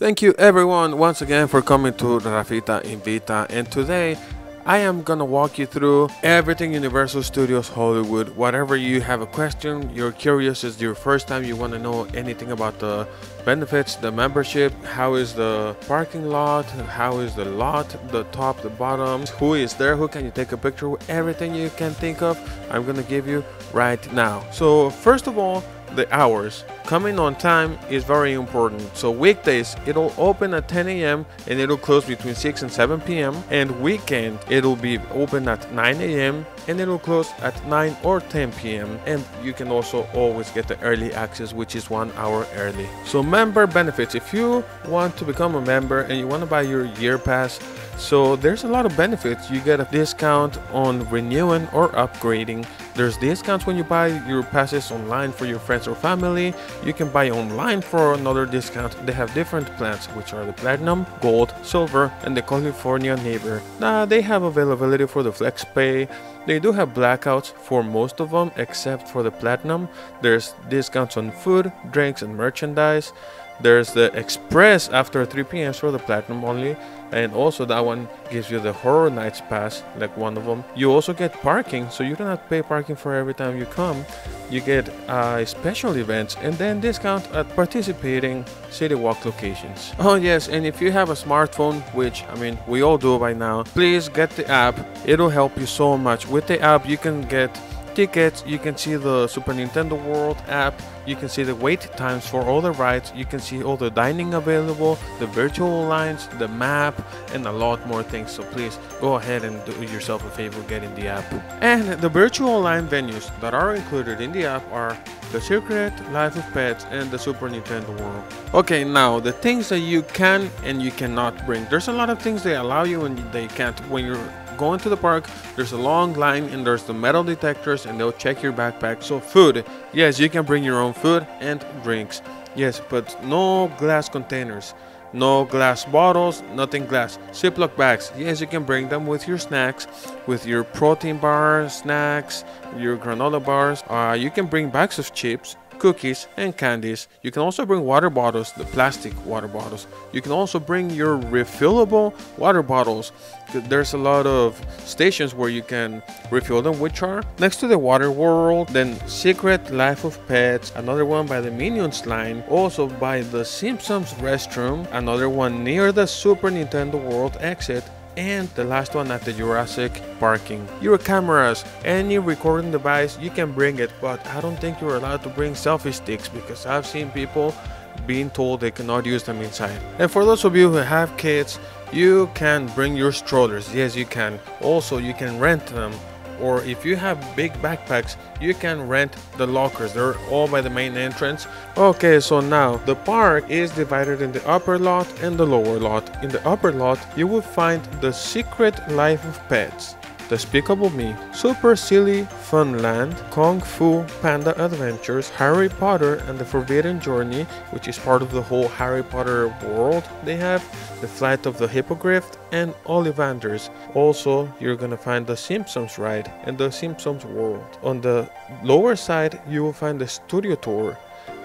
Thank you everyone once again for coming to Rafita Invita and today I am gonna walk you through everything Universal Studios Hollywood. Whatever you have a question, you're curious, it's your first time, you want to know anything about the benefits, the membership, how is the parking lot, how is the lot, the top, the bottom, who is there, who can you take a picture with, everything you can think of, I'm gonna give you right now. So first of all, the hours. Coming on time is very important. So weekdays, it'll open at 10 a.m. and it'll close between 6 and 7 p.m. And weekend, it'll be open at 9 a.m. and it'll close at 9 or 10 p.m. And you can also always get the early access, which is one hour early. So member benefits. If you want to become a member and you want to buy your year pass, so there's a lot of benefits. You get a discount on renewing or upgrading. There's discounts when you buy your passes online for your friends or family. You can buy online for another discount. They have different plans, which are the Platinum, Gold, Silver, and the California Neighbor. Now they have availability for the Flex Pay. They do have blackouts for most of them, except for the Platinum. There's discounts on food, drinks, and merchandise. There's the Express after 3 p.m. for the Platinum only, and also that one gives you the Horror Nights Pass, like one of them. You also get parking, so you have to pay parking for every time you come. You get uh, special events and then discount at participating City Walk locations. Oh yes, and if you have a smartphone, which I mean we all do by now, please get the app. It'll help you so much. With the app, you can get tickets, you can see the Super Nintendo World app, you can see the wait times for all the rides, you can see all the dining available, the virtual lines, the map, and a lot more things. So please go ahead and do yourself a favor getting the app. And the virtual line venues that are included in the app are the Secret, Life of Pets, and the Super Nintendo World. Okay, now the things that you can and you cannot bring. There's a lot of things they allow you and they can't when you're going to the park, there's a long line and there's the metal detectors and they'll check your backpack. So food, yes, you can bring your own food and drinks. Yes, but no glass containers. No glass bottles, nothing glass. Ziploc bags, yes, you can bring them with your snacks, with your protein bars, snacks, your granola bars. Uh, you can bring bags of chips cookies, and candies. You can also bring water bottles, the plastic water bottles. You can also bring your refillable water bottles. There's a lot of stations where you can refill them, which are next to the Water World, then Secret Life of Pets, another one by the Minions line, also by the Simpsons restroom, another one near the Super Nintendo World exit, and the last one at the Jurassic parking. Your cameras, any recording device, you can bring it, but I don't think you're allowed to bring selfie sticks because I've seen people being told they cannot use them inside. And for those of you who have kids, you can bring your strollers. Yes, you can. Also, you can rent them or if you have big backpacks you can rent the lockers. They're all by the main entrance. Okay so now the park is divided in the upper lot and the lower lot. In the upper lot you will find the secret life of pets Despicable Me, Super Silly Fun Land, Kung Fu Panda Adventures, Harry Potter and the Forbidden Journey, which is part of the whole Harry Potter world they have, The Flight of the Hippogriff, and Ollivanders. Also, you're gonna find the Simpsons ride and the Simpsons world. On the lower side, you will find the studio tour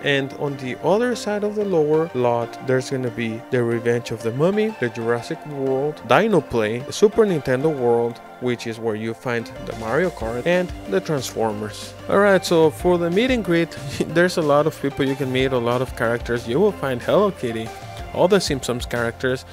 and on the other side of the lower lot, there's gonna be the Revenge of the Mummy, the Jurassic World, Dino Play, the Super Nintendo World, which is where you find the Mario Kart and the Transformers. Alright, so for the meet and greet, there's a lot of people you can meet, a lot of characters. You will find Hello Kitty, all the Simpsons characters,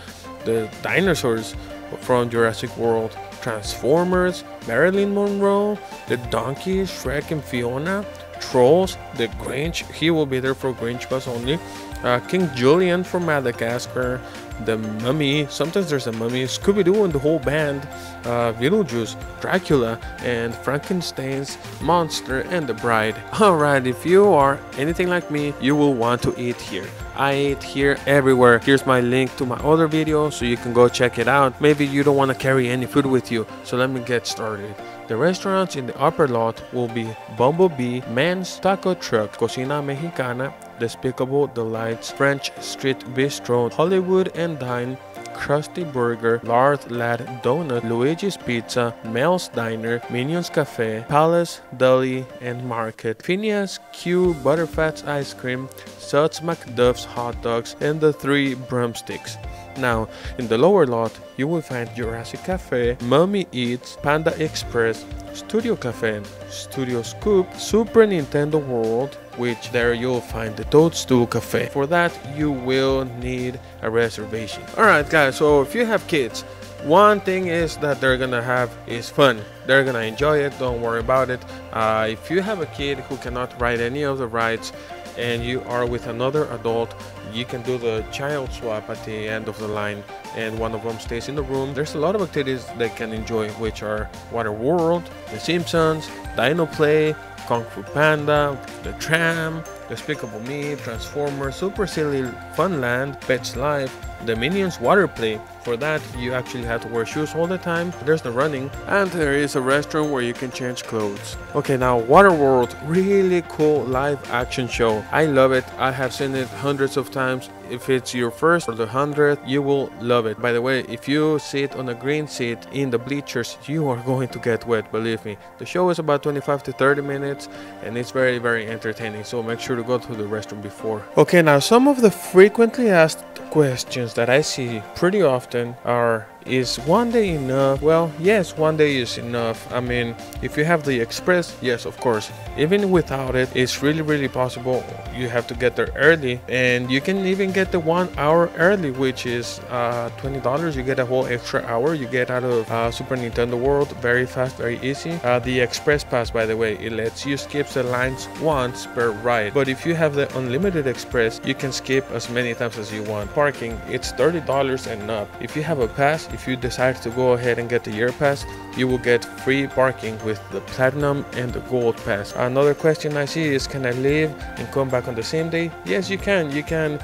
the dinosaurs from Jurassic World, Transformers, Marilyn Monroe, the Donkey, Shrek and Fiona, Trolls, the Grinch, he will be there for Grinchmas only. Uh, King Julien from Madagascar, the Mummy, sometimes there's a Mummy, Scooby-Doo and the whole band, uh, Beetlejuice, Dracula, and Frankenstein's Monster and the Bride. Alright, if you are anything like me, you will want to eat here. I eat here everywhere. Here's my link to my other video so you can go check it out. Maybe you don't want to carry any food with you, so let me get started. The restaurants in the upper lot will be Bumblebee, Man's Taco Truck, Cocina Mexicana, Despicable Delights, French Street Bistro, Hollywood and Dine, Krusty Burger, Lard Lad Donut, Luigi's Pizza, Mel's Diner, Minions Cafe, Palace, Deli, and Market, Phineas Q Butterfats Ice Cream, Suds McDuff's Hot Dogs, and the three Broomsticks. Now, in the lower lot, you will find Jurassic Cafe, Mummy Eats, Panda Express, Studio Cafe, Studio Scoop, Super Nintendo World, which there you'll find the Toadstool Cafe. For that, you will need a reservation. Alright guys, so if you have kids, one thing is that they're gonna have is fun they're gonna enjoy it don't worry about it uh, if you have a kid who cannot ride any of the rides and you are with another adult you can do the child swap at the end of the line and one of them stays in the room. There's a lot of activities they can enjoy which are water world the simpsons dino play kung fu panda the tram despicable me transformers super silly funland pets life the minions water play for that, you actually have to wear shoes all the time. There's the running, and there is a restroom where you can change clothes. Okay, now Waterworld, really cool live action show. I love it. I have seen it hundreds of times. If it's your first or the hundredth, you will love it. By the way, if you sit on a green seat in the bleachers, you are going to get wet, believe me. The show is about 25 to 30 minutes and it's very, very entertaining. So make sure to go to the restroom before. Okay, now some of the frequently asked questions that I see pretty often are is one day enough? Well, yes, one day is enough. I mean, if you have the express, yes, of course. Even without it, it's really, really possible. You have to get there early, and you can even get the one hour early, which is uh, $20. You get a whole extra hour. You get out of uh, Super Nintendo World very fast, very easy. Uh, the Express Pass, by the way, it lets you skip the lines once per ride. But if you have the Unlimited Express, you can skip as many times as you want. Parking, it's $30 and up. If you have a pass, if you decide to go ahead and get the year pass, you will get free parking with the platinum and the gold pass. Another question I see is can I leave and come back on the same day? Yes, you can. You can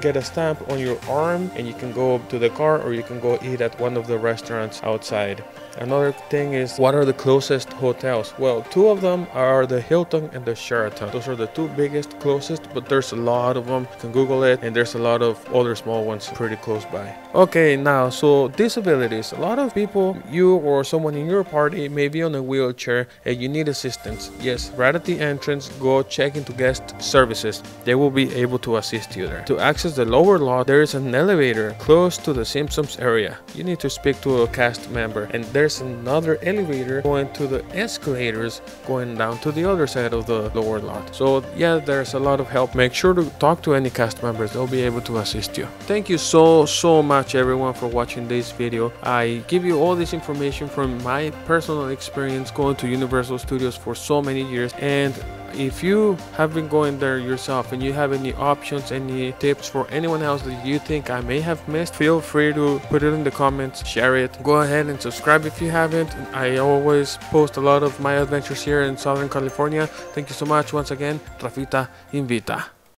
get a stamp on your arm and you can go to the car or you can go eat at one of the restaurants outside. Another thing is what are the closest hotels? Well, two of them are the Hilton and the Sheraton. Those are the two biggest closest, but there's a lot of them. You can Google it and there's a lot of other small ones pretty close by. Okay, now, so disabilities. A lot of people, you or someone in your party may be on a wheelchair and you need assistance. Yes, right at the entrance, go check into guest services. They will be able to assist you there. To access the lower lot, there is an elevator close to the Simpsons area. You need to speak to a cast member and there's another elevator going to the escalators going down to the other side of the lower lot. So yeah, there's a lot of help. Make sure to talk to any cast members. They'll be able to assist you. Thank you so, so much everyone for watching this video. I give you all this information from my personal experience going to Universal Studios for so many years and if you have been going there yourself and you have any options any tips for anyone else that you think i may have missed feel free to put it in the comments share it. Go ahead and subscribe if you haven't. I always post a lot of my adventures here in southern california. Thank you so much once again. Rafita invita